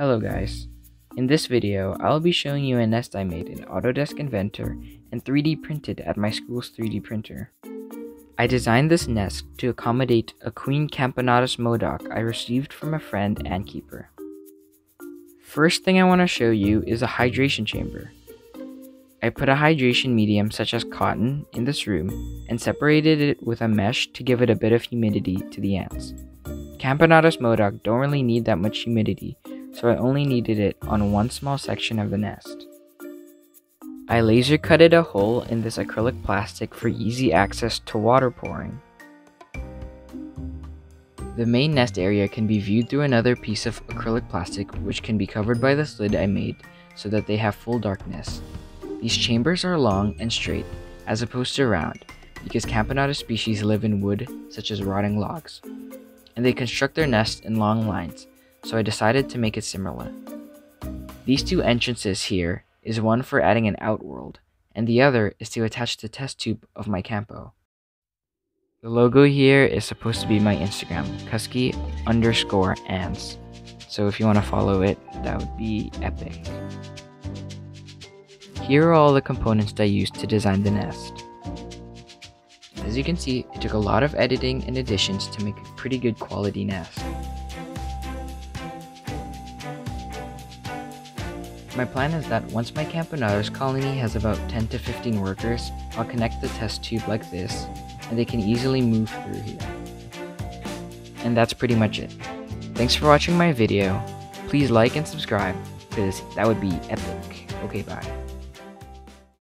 Hello guys. In this video, I'll be showing you a nest I made in Autodesk Inventor and 3D printed at my school's 3D printer. I designed this nest to accommodate a queen Camponotus modoc I received from a friend and keeper. First thing I want to show you is a hydration chamber. I put a hydration medium such as cotton in this room and separated it with a mesh to give it a bit of humidity to the ants. Camponotus modoc don't really need that much humidity, so I only needed it on one small section of the nest. I laser cutted a hole in this acrylic plastic for easy access to water pouring. The main nest area can be viewed through another piece of acrylic plastic which can be covered by this lid I made so that they have full darkness. These chambers are long and straight as opposed to round because Camponotus species live in wood such as rotting logs, and they construct their nests in long lines so I decided to make it similar. These two entrances here is one for adding an outworld, and the other is to attach the test tube of my campo. The logo here is supposed to be my Instagram, Kusky underscore ants. So if you want to follow it, that would be epic. Here are all the components I used to design the nest. As you can see, it took a lot of editing and additions to make a pretty good quality nest. My plan is that once my Camponotus colony has about 10 to 15 workers, I'll connect the test tube like this, and they can easily move through here. And that's pretty much it. Thanks for watching my video. Please like and subscribe, because that would be epic. Okay, bye.